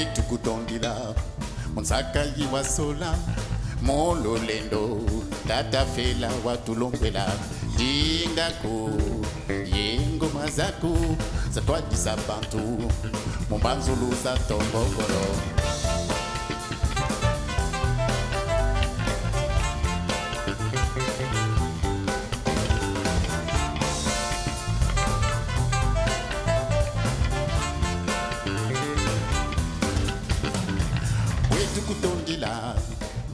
kwetu kutondila monsaka yiwa sola mololendo tata fela watulombela dingako yengoma zako zatwadisa bantu mombanzulu za tombokolo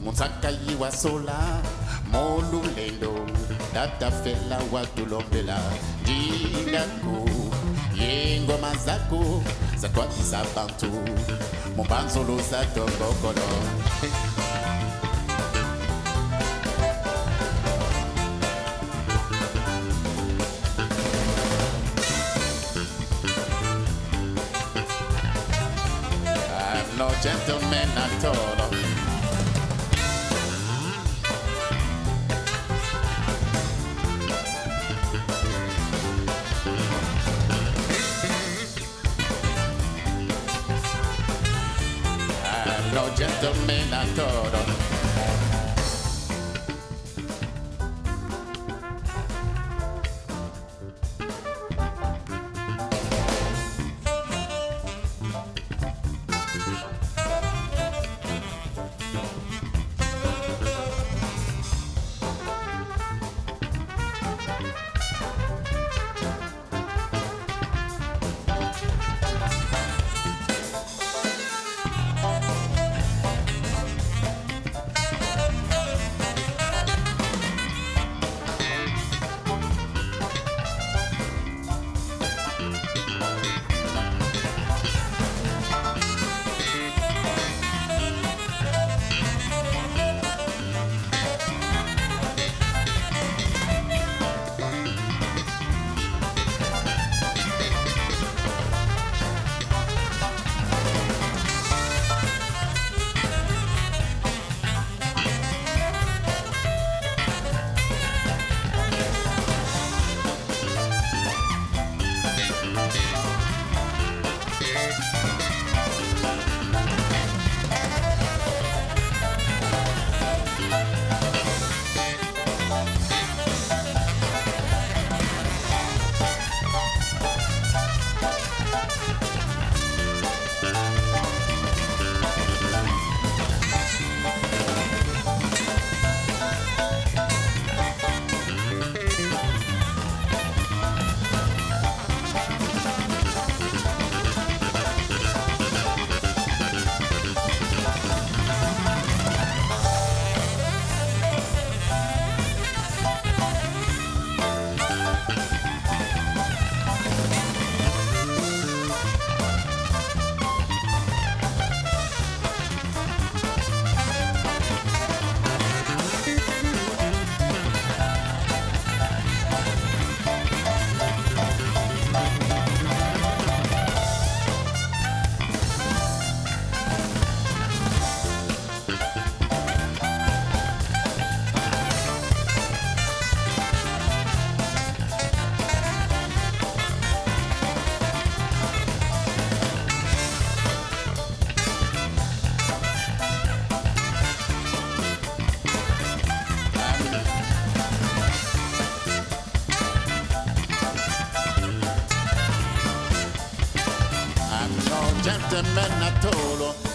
monsaka yiwa sola molulendo tata fela watulombela dingako yengoma zako zatwadisa bantu mombanzulu za tombokolo I'm no gentleman at all. Gentleman at all. Uh, gentleman at all.